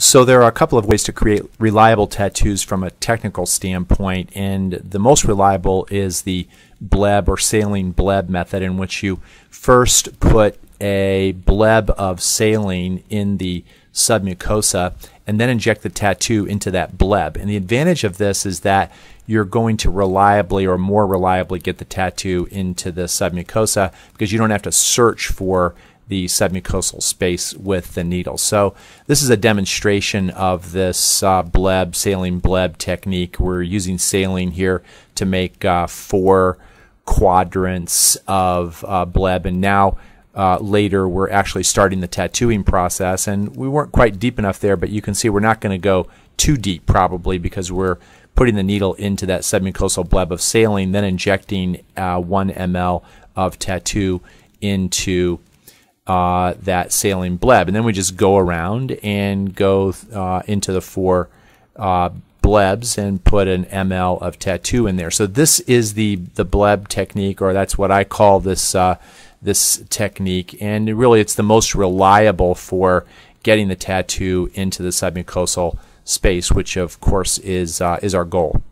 So there are a couple of ways to create reliable tattoos from a technical standpoint, and the most reliable is the bleb or saline bleb method, in which you first put a bleb of saline in the submucosa and then inject the tattoo into that bleb. And the advantage of this is that you're going to reliably or more reliably get the tattoo into the submucosa because you don't have to search for the submucosal space with the needle. So this is a demonstration of this uh, bleb, saline bleb technique. We're using saline here to make uh, four quadrants of uh, bleb and now uh, later we're actually starting the tattooing process and we weren't quite deep enough there but you can see we're not going to go too deep probably because we're putting the needle into that submucosal bleb of saline then injecting uh, 1 ml of tattoo into uh, that saline bleb. And then we just go around and go uh, into the four uh, blebs and put an ml of tattoo in there. So this is the the bleb technique, or that's what I call this uh, this technique. And really, it's the most reliable for getting the tattoo into the submucosal space, which of course is uh, is our goal.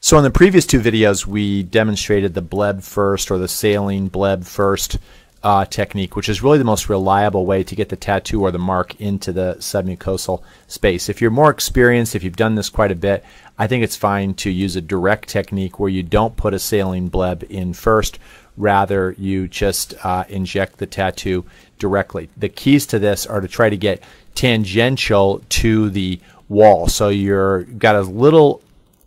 So in the previous two videos, we demonstrated the bleb first or the saline bleb first uh, technique, which is really the most reliable way to get the tattoo or the mark into the submucosal space. If you're more experienced, if you've done this quite a bit, I think it's fine to use a direct technique where you don't put a saline bleb in first. Rather, you just uh, inject the tattoo directly. The keys to this are to try to get tangential to the wall. So you're got as little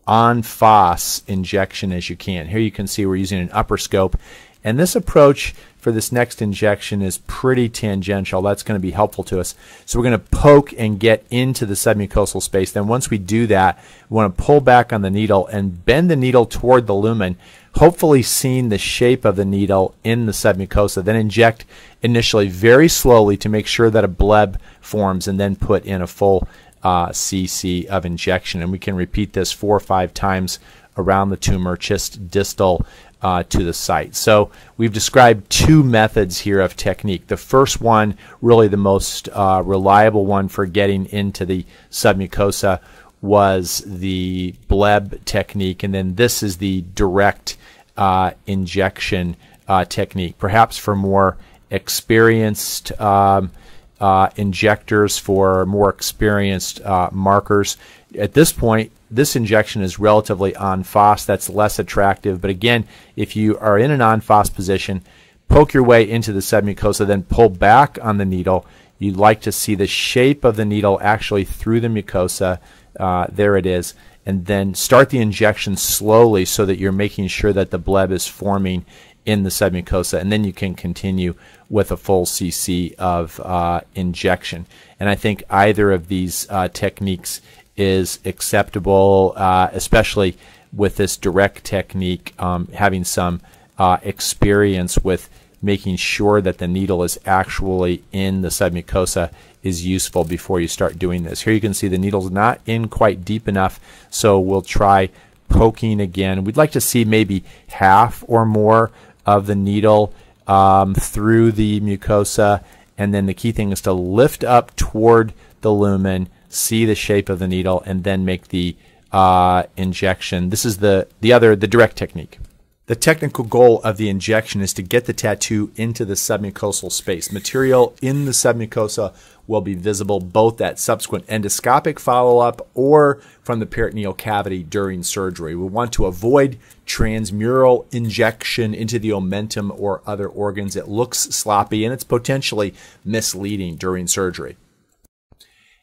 en face injection as you can. Here you can see we're using an upper scope. And this approach for this next injection is pretty tangential. That's going to be helpful to us. So we're going to poke and get into the submucosal space. Then once we do that, we want to pull back on the needle and bend the needle toward the lumen, hopefully seeing the shape of the needle in the submucosa. Then inject initially very slowly to make sure that a bleb forms and then put in a full uh, cc of injection. And we can repeat this four or five times around the tumor, just distal uh, to the site. So we've described two methods here of technique. The first one, really the most uh, reliable one for getting into the submucosa, was the bleb technique, and then this is the direct uh, injection uh, technique. Perhaps for more experienced um, uh, injectors, for more experienced uh, markers. At this point, this injection is relatively en face. That's less attractive. But again, if you are in an en face position, poke your way into the submucosa, then pull back on the needle. You'd like to see the shape of the needle actually through the mucosa. Uh, there it is. And then start the injection slowly so that you're making sure that the bleb is forming in the submucosa. And then you can continue with a full cc of uh, injection. And I think either of these uh, techniques is acceptable, uh, especially with this direct technique, um, having some uh, experience with making sure that the needle is actually in the submucosa is useful before you start doing this. Here you can see the needle's not in quite deep enough, so we'll try poking again. We'd like to see maybe half or more of the needle um, through the mucosa, and then the key thing is to lift up toward the lumen see the shape of the needle, and then make the uh, injection. This is the, the other, the direct technique. The technical goal of the injection is to get the tattoo into the submucosal space. Material in the submucosa will be visible both at subsequent endoscopic follow-up or from the peritoneal cavity during surgery. We want to avoid transmural injection into the omentum or other organs. It looks sloppy and it's potentially misleading during surgery.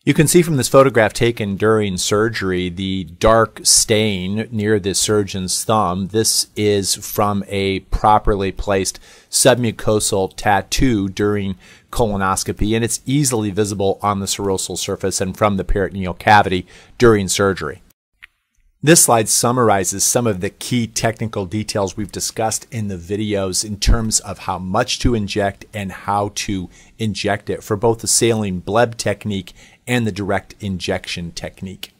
You can see from this photograph taken during surgery the dark stain near the surgeon's thumb. This is from a properly placed submucosal tattoo during colonoscopy, and it's easily visible on the serosal surface and from the peritoneal cavity during surgery. This slide summarizes some of the key technical details we've discussed in the videos in terms of how much to inject and how to inject it for both the saline bleb technique and the direct injection technique.